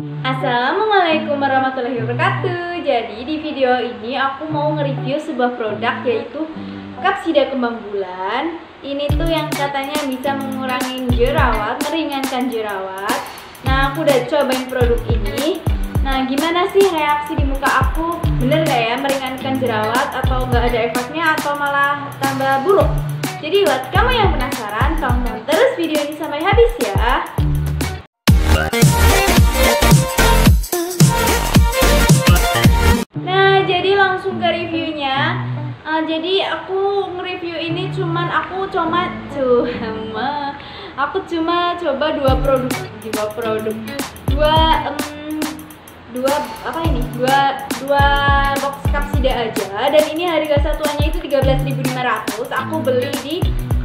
Assalamualaikum warahmatullahi wabarakatuh. Jadi di video ini aku mau nge-review sebuah produk yaitu Kapsida Kembang Bulan. Ini tuh yang katanya bisa mengurangi jerawat, meringankan jerawat. Nah aku udah cobain produk ini. Nah gimana sih reaksi di muka aku? Bener gak ya meringankan jerawat atau gak ada efeknya atau malah tambah buruk? Jadi buat kamu yang penasaran, tonton terus video ini sampai habis ya langsung ke reviewnya. Uh, jadi aku nge-review ini cuman aku cuma cuma aku cuma coba dua produk, dua produk, dua um, dua apa ini? Dua dua box kapsida aja dan ini harga satuannya itu 13.500. Aku beli di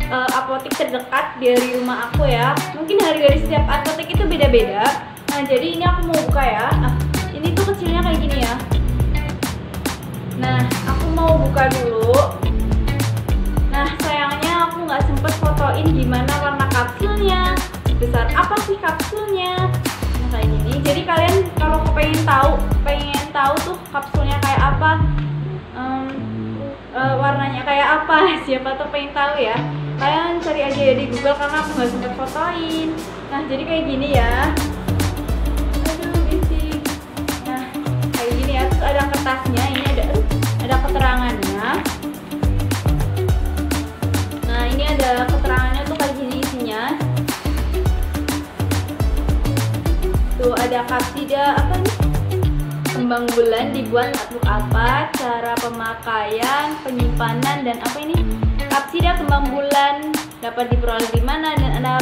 uh, apotek terdekat dari rumah aku ya. Mungkin harga di setiap apotek itu beda-beda. Nah, jadi ini aku mau buka ya. Nah, ini tuh kecilnya kayak gini buka dulu. Nah, sayangnya aku nggak sempet fotoin gimana warna kapsulnya, besar apa sih kapsulnya. Nah, kayak gini. Jadi kalian kalau pengen tahu, pengen tahu tuh kapsulnya kayak apa, um, uh, warnanya kayak apa, siapa tuh pengen tahu ya. Kalian cari aja ya di Google karena aku nggak sempet fotoin. Nah, jadi kayak gini ya. Nah, kayak gini ya. Ada kertasnya. Ini ada ada keterangannya tuh ada kapsida apa nih kembang bulan dibuat untuk apa? Cara pemakaian penyimpanan dan apa ini? Kapsida kembang bulan dapat diperoleh di mana? Dan ada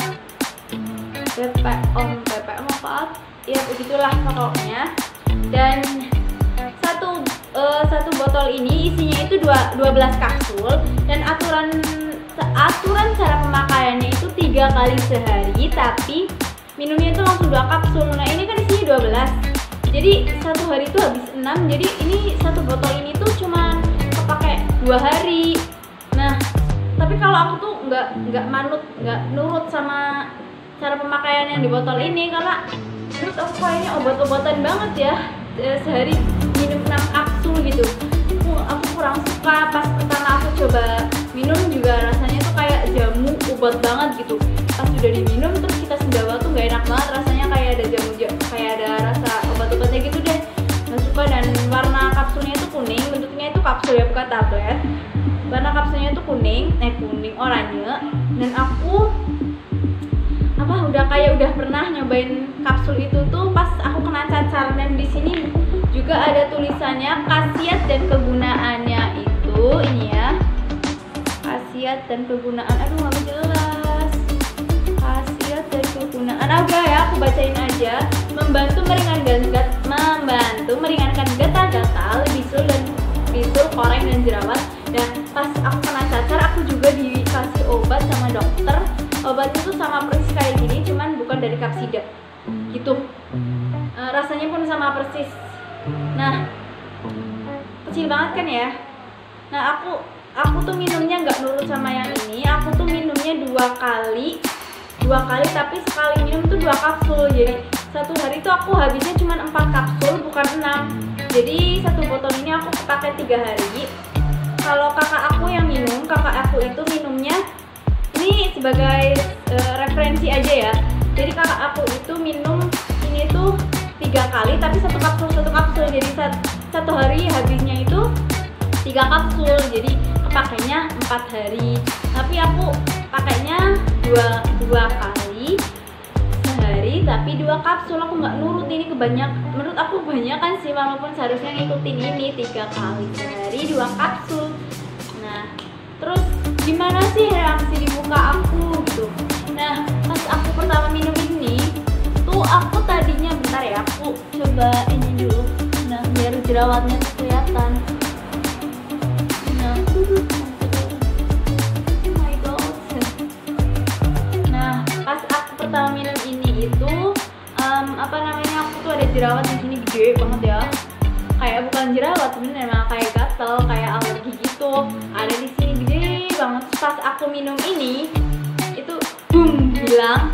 PPOM PPOM apa ya begitulah pokoknya. Dan satu uh, satu botol ini isinya itu dua, 12 kapsul. Dan aturan aturan cara pemakaiannya itu tiga kali sehari tapi minumnya itu langsung dua kapsul nah ini kan isinya 12 jadi satu hari itu habis 6 jadi ini satu botol ini tuh cuma kepake dua hari. Nah tapi kalau aku tuh nggak nggak manut nggak nurut sama cara pemakaian yang di botol ini karena menurut aku kayaknya obat-obatan banget ya sehari minum 6 kapsul gitu. Aku, aku kurang suka pas pertama aku coba minum juga rasanya tuh kayak jamu obat banget gitu udah diminum terus kita sendawa tuh nggak enak banget rasanya kayak ada jamu kayak ada rasa obat-obatnya gitu deh. Nggak suka dan warna kapsulnya itu kuning bentuknya itu kapsul ya bukan tablet. Warna kapsulnya itu kuning eh kuning oranye. Dan aku apa udah kayak udah pernah nyobain kapsul itu tuh pas aku kena cacar. Dan di sini juga ada tulisannya khasiat dan kegunaannya. Itu ini ya. Khasiat dan kegunaan bacain aja membantu meringankan gat membantu meringankan gatal-gatal bisul dan bisul koreng dan jerawat. Dan pas aku kena cacar aku juga dikasih obat sama dokter. Obatnya tuh sama persis kayak gini cuman bukan dari kapsida. Gitu. E, rasanya pun sama persis. Nah kecil banget kan ya? Nah aku aku tuh minumnya nggak nurut sama yang ini. Aku tuh minumnya dua kali dua kali tapi sekali minum tuh dua kapsul. Jadi satu hari tuh aku habisnya cuma empat kapsul bukan enam. Jadi satu botol ini aku pakai tiga hari. Kalau kakak aku yang minum kakak aku itu minumnya ini sebagai uh, referensi aja ya. Jadi kakak aku itu minum ini tuh tiga kali tapi satu kapsul satu kapsul. Jadi satu, satu hari habisnya itu tiga kapsul. Jadi kepakainya empat hari. Tapi aku pakainya dua dua kali sehari tapi dua kapsul. Aku nggak nurut ini kebanyak menurut aku banyak kan sih walaupun seharusnya ngikutin ini tiga kali sehari dua kapsul. Nah terus gimana sih reaksi di muka aku gitu? Nah pas aku pertama minum ini tuh aku tadinya bentar ya aku coba ini dulu. Nah biar jerawatnya jerawat di sini gede banget ya. Kayak bukan jerawat sebenarnya emang kayak gatel kayak alergi gitu. Ada di sini gede banget. Pas aku minum ini itu boom hilang.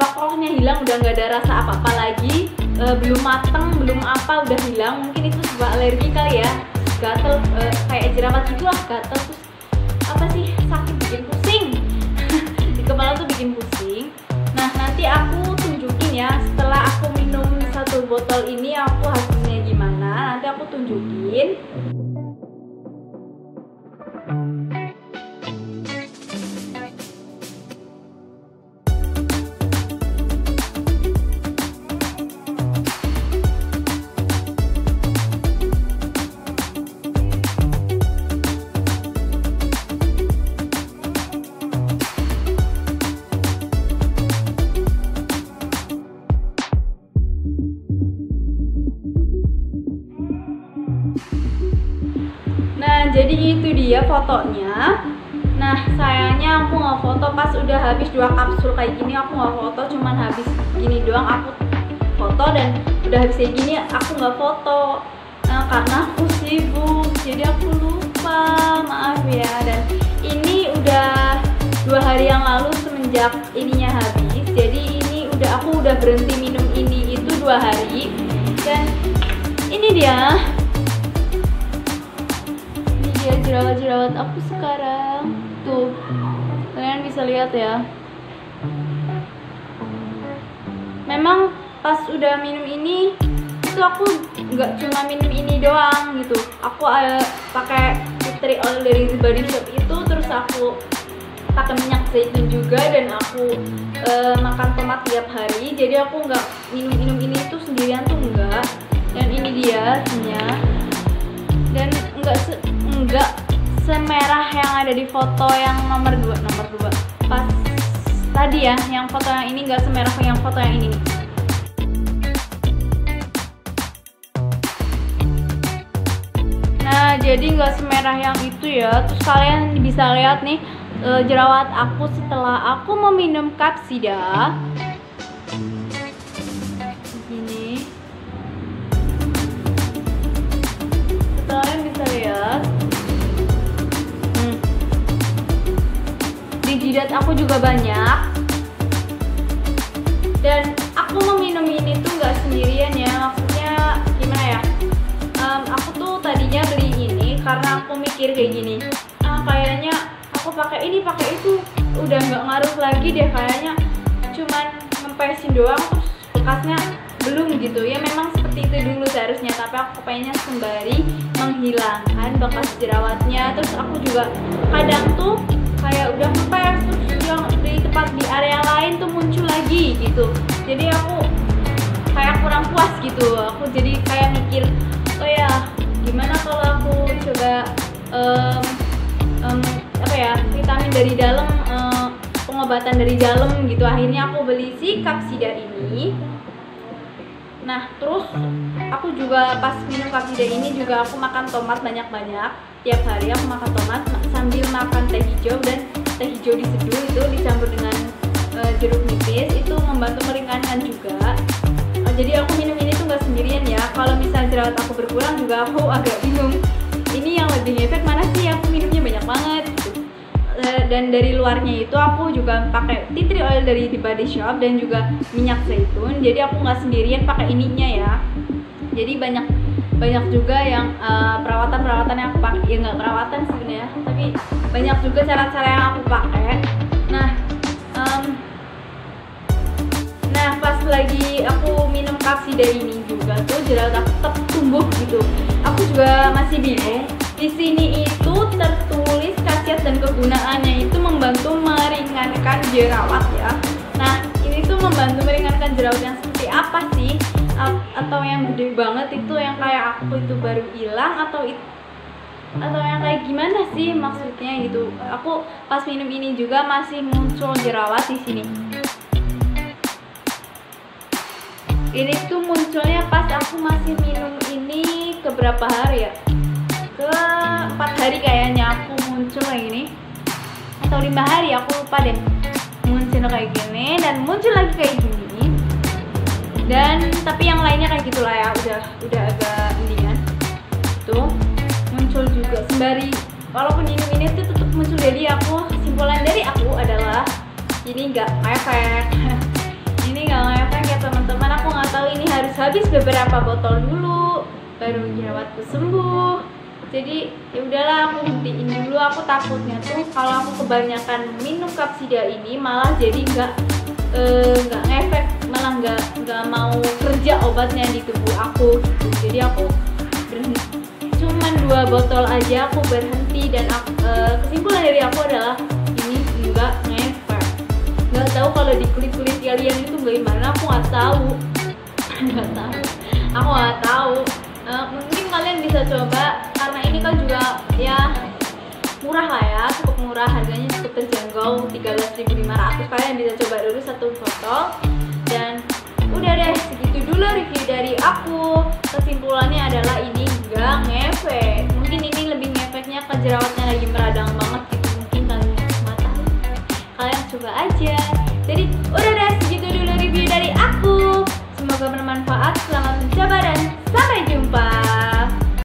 Pokoknya hilang udah nggak ada rasa apa apa lagi. E, belum mateng belum apa udah hilang. Mungkin itu sebuah alergi kali ya. Gatel uh, kayak jerawat gitu lah gatel. Terus apa sih? Sakit bikin pusing. Di kepala tuh bikin pusing botol ini aku hasilnya gimana? Nanti aku tunjukin nah sayangnya aku nggak foto pas udah habis dua kapsul kayak gini. Aku nggak foto cuman habis gini doang. Aku foto dan udah habis kayak gini aku nggak foto. Nah, karena aku sibuk jadi aku lupa. Maaf ya. Dan ini udah dua hari yang lalu semenjak ininya habis. Jadi ini udah aku udah berhenti minum ini itu dua hari. Dan ini dia. Ya jerawat-jerawat aku sekarang tuh kalian bisa lihat ya. Memang pas udah minum ini itu aku nggak cuma minum ini doang gitu. Aku uh, pakai fitri oil dari Body Shop itu terus aku pakai minyak zaitun juga dan aku uh, makan tomat tiap hari. Jadi aku nggak minum-minum ini tuh sendirian tuh enggak dan ini dia hasilnya dan enggak enggak semerah yang ada di foto yang nomor 2 nomor 2 pas tadi ya yang foto yang ini enggak semerah yang foto yang ini nah jadi enggak semerah yang itu ya. Terus kalian bisa lihat nih eh, jerawat aku setelah aku meminum kapsida aku juga banyak. Dan aku meminum ini tuh nggak sendirian ya maksudnya gimana ya? Um, aku tuh tadinya beli ini karena aku mikir kayak gini ah kayaknya aku pakai ini pakai itu udah nggak ngaruh lagi deh kayaknya. Cuman ngempesin doang terus bekasnya belum gitu. Ya memang seperti itu dulu seharusnya tapi aku pengennya sembari menghilangkan bekas jerawatnya. Terus aku juga kadang tuh kayak udah ngepes terus yang di tempat di area lain tuh muncul lagi gitu. Jadi aku kayak kurang puas gitu. Aku jadi kayak mikir oh ya gimana kalau aku coba um, um, apa ya vitamin dari dalam um, pengobatan dari dalam gitu. Akhirnya aku beli si kapsida ini Nah, terus aku juga pas minum kapsida ini juga aku makan tomat banyak-banyak. Tiap hari aku makan tomat sambil makan teh hijau dan teh hijau diseduh itu dicampur dengan uh, jeruk nipis itu membantu meringankan juga. Uh, jadi aku minum ini tuh nggak sendirian ya. Kalau misalnya jerawat aku berkurang juga aku agak bingung. Ini yang lebih ngefek mana sih? Aku minumnya banyak banget. Eh, dan dari luarnya itu aku juga pakai tea tree oil dari The Body Shop dan juga minyak zaitun. Jadi aku nggak sendirian pakai ininya ya. Jadi banyak banyak juga yang uh, perawatan-perawatan yang aku pakai. Ya nggak perawatan sebenarnya tapi banyak juga cara-cara yang aku pakai. Nah um, nah pas lagi aku minum kapsida ini juga tuh jerawat aku tetap tumbuh gitu. Aku juga masih bingung di sini itu tertulis kegunaannya itu membantu meringankan jerawat ya. Nah, ini tuh membantu meringankan jerawat yang seperti apa sih? Atau yang gede banget itu yang kayak aku itu baru hilang atau itu atau yang kayak gimana sih maksudnya gitu aku pas minum ini juga masih muncul jerawat di sini ini tuh munculnya pas aku masih minum ini keberapa hari ya ke empat hari kayaknya aku muncul kayak gini atau lima hari aku lupa deh. Muncul kayak gini dan muncul lagi kayak gini. Dan tapi yang lainnya kayak gitulah ya udah udah agak mendingan tuh muncul juga sembari. Walaupun ini ini tuh tetap muncul jadi aku kesimpulan dari aku adalah ini enggak efek ini enggak efek ya teman-teman. Aku nggak tahu ini harus habis beberapa botol dulu baru jerawatku sembuh jadi ya udahlah aku hentiin dulu. Aku takutnya tuh kalau aku kebanyakan minum kapsida ini malah jadi nggak eh, nggak uh, ngefek malah nggak nggak mau kerja obatnya di tubuh aku. Jadi aku berhenti. Cuman dua botol aja aku berhenti dan aku, uh, kesimpulan dari aku adalah ini nggak ngefek. Nggak tahu kalau di kulit kulit kalian itu bagaimana aku nggak tahu. Nggak tahu. Aku nggak tahu. Uh, mungkin kalian bisa coba ini kan juga ya murah lah ya cukup murah. Harganya cukup terjangkau 13.500 kalian bisa coba dulu satu botol